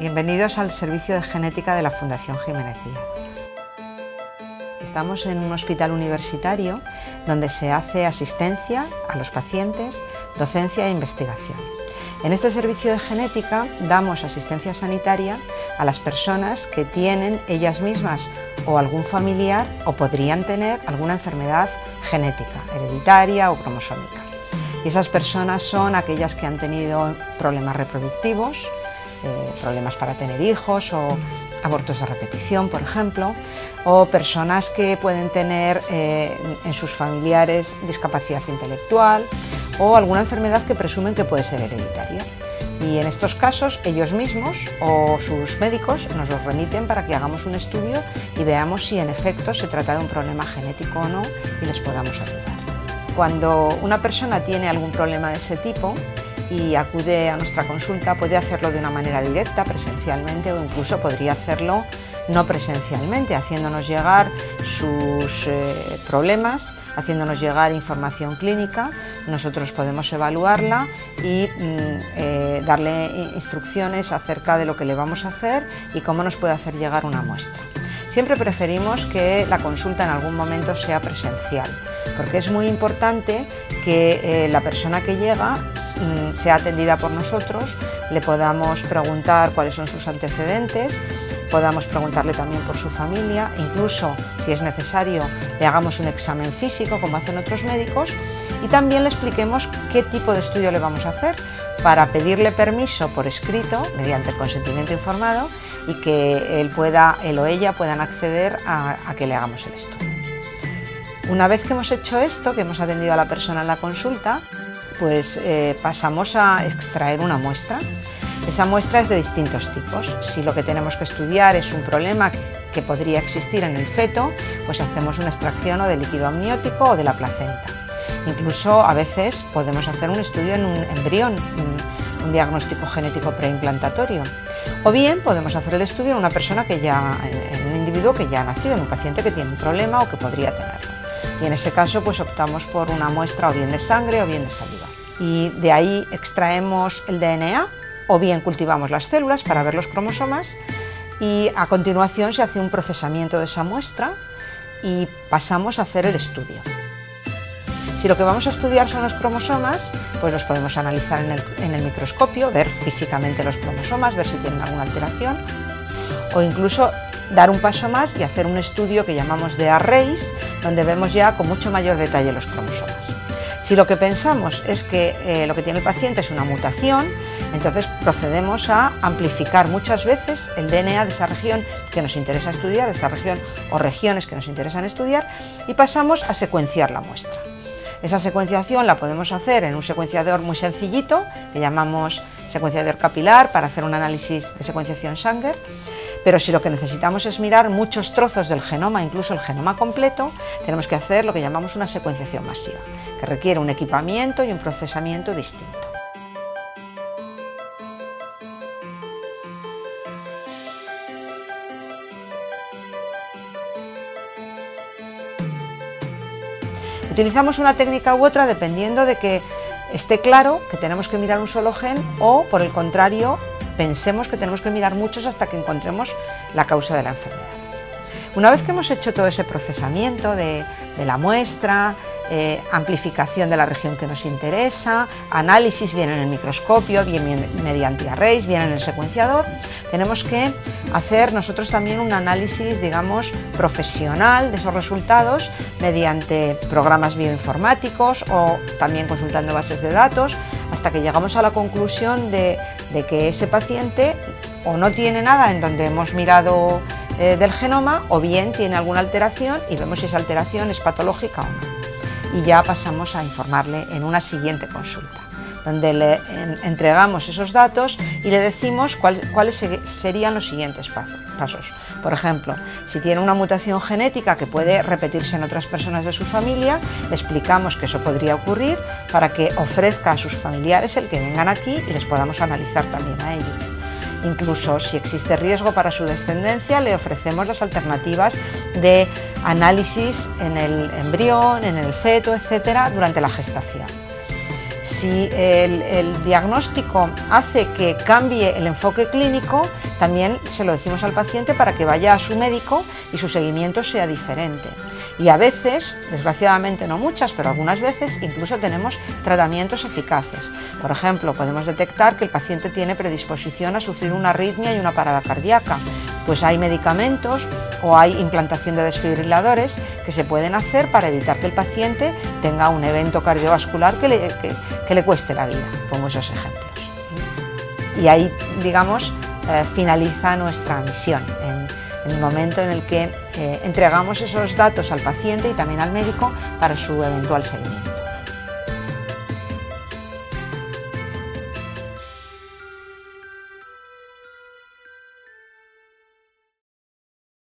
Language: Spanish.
Bienvenidos al servicio de genética de la Fundación Jiménez Díaz. Estamos en un hospital universitario donde se hace asistencia a los pacientes, docencia e investigación. En este servicio de genética damos asistencia sanitaria a las personas que tienen ellas mismas o algún familiar o podrían tener alguna enfermedad genética, hereditaria o cromosómica. Y esas personas son aquellas que han tenido problemas reproductivos, eh, problemas para tener hijos o abortos de repetición, por ejemplo, o personas que pueden tener eh, en sus familiares discapacidad intelectual o alguna enfermedad que presumen que puede ser hereditaria. Y en estos casos ellos mismos o sus médicos nos los remiten para que hagamos un estudio y veamos si en efecto se trata de un problema genético o no y les podamos ayudar. Cuando una persona tiene algún problema de ese tipo, y acude a nuestra consulta. Puede hacerlo de una manera directa, presencialmente o incluso podría hacerlo no presencialmente, haciéndonos llegar sus eh, problemas, haciéndonos llegar información clínica, nosotros podemos evaluarla y mm, eh, darle instrucciones acerca de lo que le vamos a hacer y cómo nos puede hacer llegar una muestra. Siempre preferimos que la consulta en algún momento sea presencial, porque es muy importante que eh, la persona que llega mm, sea atendida por nosotros, le podamos preguntar cuáles son sus antecedentes, podamos preguntarle también por su familia, incluso si es necesario le hagamos un examen físico como hacen otros médicos y también le expliquemos qué tipo de estudio le vamos a hacer para pedirle permiso por escrito mediante el consentimiento informado y que él, pueda, él o ella puedan acceder a, que le hagamos el estudio. Una vez que hemos hecho esto, que hemos atendido a la persona en la consulta, pues eh, pasamos a extraer una muestra. Esa muestra es de distintos tipos. Si lo que tenemos que estudiar es un problema que podría existir en el feto, pues hacemos una extracción o de líquido amniótico o de la placenta. Incluso a veces podemos hacer un estudio en un embrión, un diagnóstico genético preimplantatorio. O bien podemos hacer el estudio en una persona que ya, en un individuo que ya ha nacido, en un paciente que tiene un problema o que podría tenerlo. Y en ese caso pues optamos por una muestra o bien de sangre o bien de saliva. Y de ahí extraemos el DNA o bien cultivamos las células para ver los cromosomas y a continuación se hace un procesamiento de esa muestra y pasamos a hacer el estudio. Si lo que vamos a estudiar son los cromosomas, pues los podemos analizar en el, microscopio, ver físicamente los cromosomas, ver si tienen alguna alteración, o incluso dar un paso más y hacer un estudio que llamamos de arrays, donde vemos ya con mucho mayor detalle los cromosomas. Si lo que pensamos es que eh, lo que tiene el paciente es una mutación, entonces procedemos a amplificar muchas veces el DNA de esa región que nos interesa estudiar, de esa región o regiones que nos interesan estudiar, y pasamos a secuenciar la muestra. Esa secuenciación la podemos hacer en un secuenciador muy sencillito, que llamamos secuenciador capilar, para hacer un análisis de secuenciación Sanger, pero si lo que necesitamos es mirar muchos trozos del genoma, incluso el genoma completo, tenemos que hacer lo que llamamos una secuenciación masiva, que requiere un equipamiento y un procesamiento distinto. Utilizamos una técnica u otra dependiendo de que esté claro que tenemos que mirar un solo gen o, por el contrario, pensemos que tenemos que mirar muchos hasta que encontremos la causa de la enfermedad. Una vez que hemos hecho todo ese procesamiento de, la muestra, eh, amplificación de la región que nos interesa, análisis bien en el microscopio, bien, mediante arrays, bien en el secuenciador, tenemos que hacer nosotros también un análisis, digamos, profesional de esos resultados mediante programas bioinformáticos o también consultando bases de datos, hasta que llegamos a la conclusión de, que ese paciente o no tiene nada en donde hemos mirado eh, del genoma o bien tiene alguna alteración y vemos si esa alteración es patológica o no. Y ya pasamos a informarle en una siguiente consulta donde le entregamos esos datos y le decimos cuáles serían los siguientes pasos. Por ejemplo, si tiene una mutación genética que puede repetirse en otras personas de su familia, le explicamos que eso podría ocurrir para que ofrezca a sus familiares el que vengan aquí y les podamos analizar también a ellos. Incluso si existe riesgo para su descendencia, le ofrecemos las alternativas de análisis en el embrión, en el feto, etcétera, durante la gestación. Si el, diagnóstico hace que cambie el enfoque clínico, también se lo decimos al paciente para que vaya a su médico y su seguimiento sea diferente. Y a veces, desgraciadamente no muchas, pero algunas veces incluso tenemos tratamientos eficaces. Por ejemplo, podemos detectar que el paciente tiene predisposición a sufrir una arritmia y una parada cardíaca. Pues hay medicamentos o hay implantación de desfibriladores que se pueden hacer para evitar que el paciente tenga un evento cardiovascular que le, cueste la vida. Pongo esos ejemplos. Y ahí, digamos, eh, finaliza nuestra misión en el momento en el que eh, entregamos esos datos al paciente y también al médico para su eventual seguimiento.